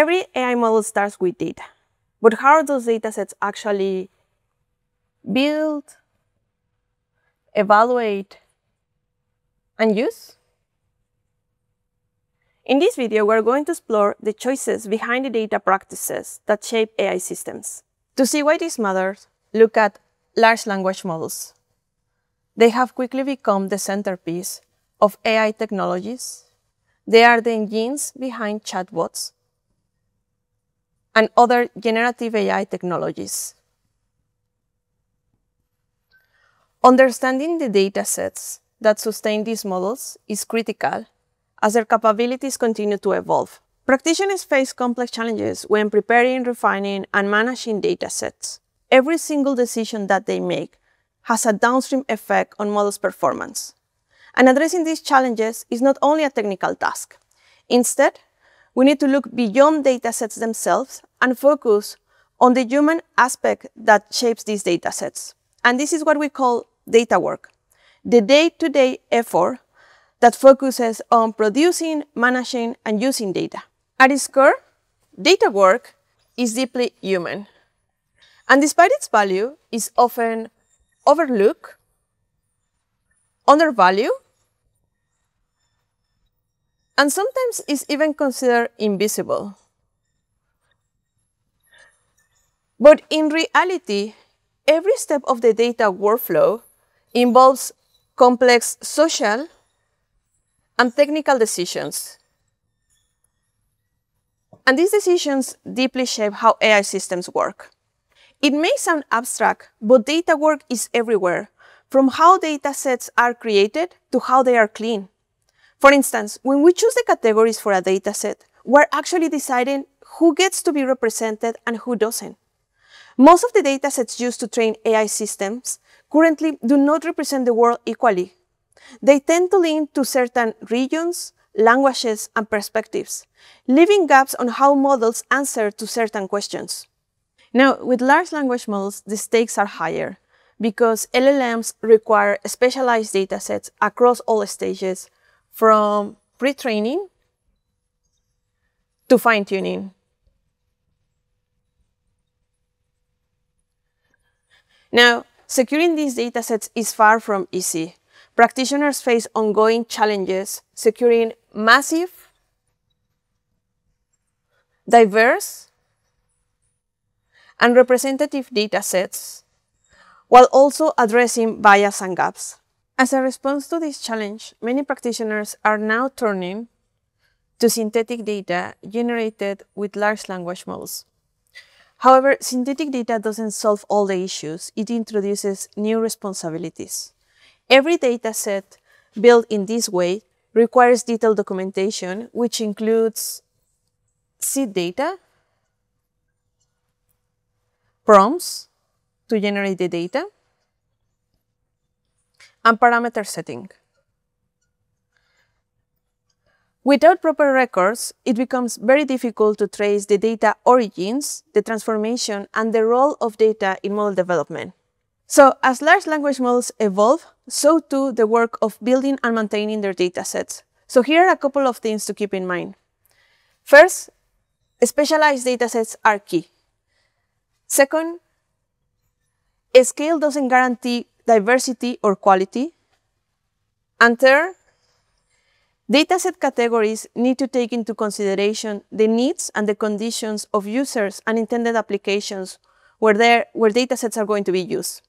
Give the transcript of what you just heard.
Every AI model starts with data, but how are those datasets actually built, evaluate, and use? In this video, we're going to explore the choices behind the data practices that shape AI systems. To see why this matters, look at large language models. They have quickly become the centerpiece of AI technologies. They are the engines behind chatbots and other generative AI technologies. Understanding the datasets that sustain these models is critical as their capabilities continue to evolve. Practitioners face complex challenges when preparing, refining, and managing datasets. Every single decision that they make has a downstream effect on models' performance. And addressing these challenges is not only a technical task. Instead, we need to look beyond datasets themselves and focus on the human aspect that shapes these datasets. And this is what we call data work, the day-to-day -day effort that focuses on producing, managing, and using data. At its core, data work is deeply human. And despite its value, is often overlooked, undervalued, and sometimes is even considered invisible. But in reality, every step of the data workflow involves complex social and technical decisions. And these decisions deeply shape how AI systems work. It may sound abstract, but data work is everywhere, from how data sets are created to how they are cleaned. For instance, when we choose the categories for a dataset, we're actually deciding who gets to be represented and who doesn't. Most of the datasets used to train AI systems currently do not represent the world equally. They tend to lean to certain regions, languages, and perspectives, leaving gaps on how models answer to certain questions. Now, with large language models, the stakes are higher because LLMs require specialized datasets across all stages, from pre-training to fine-tuning. Now, securing these datasets is far from easy. Practitioners face ongoing challenges securing massive, diverse, and representative datasets, while also addressing bias and gaps. As a response to this challenge, many practitioners are now turning to synthetic data generated with large language models. However, synthetic data doesn't solve all the issues. It introduces new responsibilities. Every dataset built in this way requires detailed documentation, which includes seed data, prompts to generate the data, and parameter setting. Without proper records, it becomes very difficult to trace the data origins, the transformation, and the role of data in model development. So as large language models evolve, so too the work of building and maintaining their datasets. So here are a couple of things to keep in mind. First, specialized datasets are key. Second, scale doesn't guarantee diversity or quality. And third, Dataset categories need to take into consideration the needs and the conditions of users and intended applications where, where datasets are going to be used.